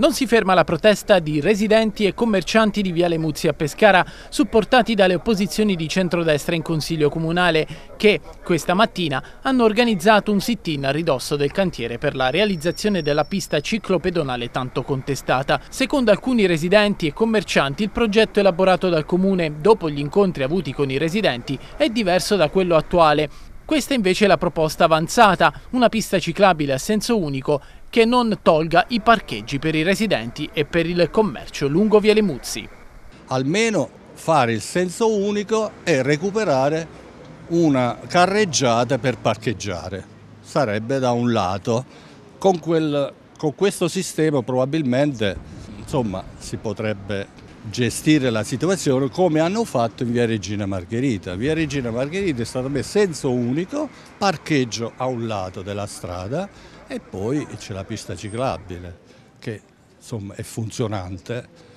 Non si ferma la protesta di residenti e commercianti di Viale Muzzi a Pescara, supportati dalle opposizioni di centrodestra in Consiglio Comunale, che questa mattina hanno organizzato un sit-in a ridosso del cantiere per la realizzazione della pista ciclopedonale tanto contestata. Secondo alcuni residenti e commercianti, il progetto elaborato dal Comune dopo gli incontri avuti con i residenti è diverso da quello attuale. Questa invece è la proposta avanzata, una pista ciclabile a senso unico che non tolga i parcheggi per i residenti e per il commercio lungo Viale Muzzi. Almeno fare il senso unico e recuperare una carreggiata per parcheggiare. Sarebbe da un lato. Con, quel, con questo sistema probabilmente insomma, si potrebbe gestire la situazione come hanno fatto in via Regina Margherita. Via Regina Margherita è stato messo senso unico, parcheggio a un lato della strada e poi c'è la pista ciclabile che insomma, è funzionante